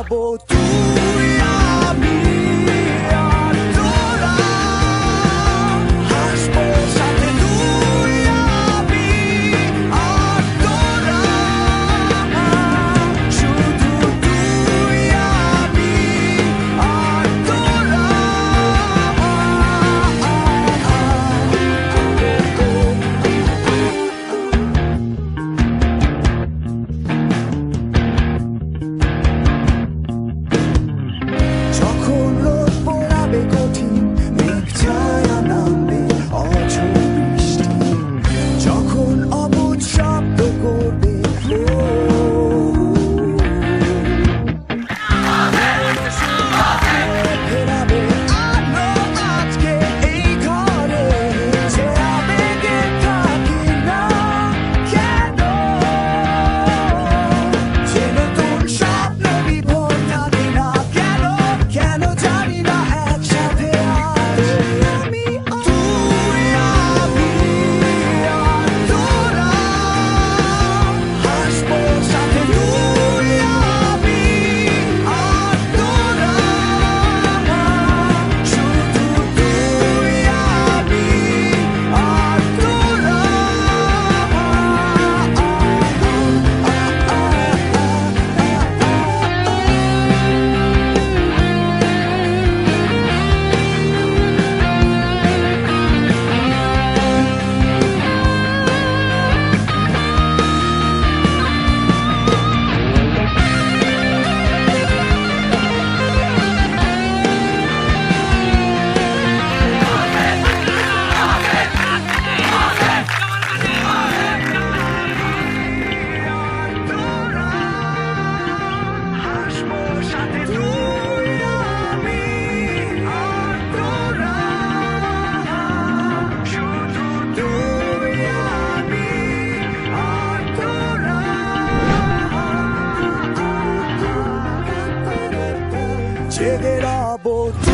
acabou tudo. shake it up.